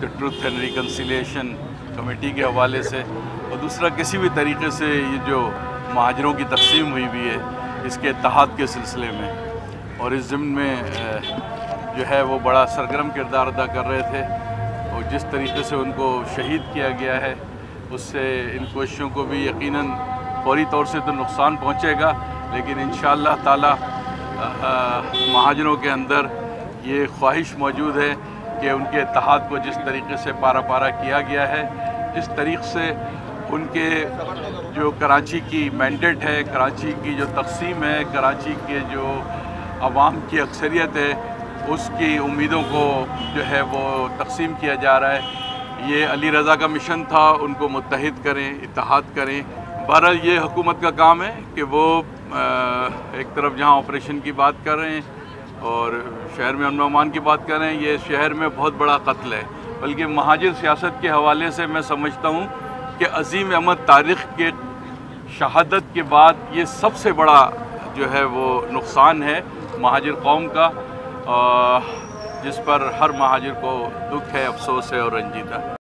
ایک truth and reconciliation committee کے حوالے سے اور دوسرا کسی بھی طریقے سے یہ جو مہاجروں کی تقسیم ہوئی ہوئی ہے، اس کے اتحاد کے سلسلے میں۔ اور اس ضمن میں جو ہے وہ بڑا سرگرم کردار ادا کر رہے تھے۔ اور جس طریقے سے ان کو شہید کیا گیا ہے، اس سے ان کوششوں کو بھی یقیناً فوری طور سے تو نقصان پہنچے گا۔ لیکن انشاءاللہ تعالی مہاجروں کے اندر یہ خواہش موجود ہے کہ ان کے اتحاد کو جس طریقے سے پارا پارا کیا گیا ہے جس طریقے سے ان کے جو کراچی کی مینڈیٹ ہے، کراچی کی جو تقسیم ہے، کراچی کے جو عوام کی اکثریت ہے، اس کی امیدوں کو جو ہے وہ تقسیم کیا جا رہا ہے۔ یہ علی رضا کا مشن تھا، ان کو متحد کریں، اتحاد کریں۔ بہرحال یہ حکومت کا کام ہے کہ وہ ایک طرف جہاں آپریشن کی بات کر رہے ہیں اور شہر میں امن و امان کی بات کر رہے ہیں یہ شہر میں بہت بڑا قتل ہے۔ بلکہ مہاجر سیاست کے حوالے سے میں سمجھتا ہوں کہ عظیم احمد تاریخ کے شہادت کے بعد یہ سب سے بڑا جو ہے وہ نقصان ہے مہاجر قوم کا جس پر ہر مہاجر کو دکھ ہے، افسوس ہے اور رنجیدہ۔ ہے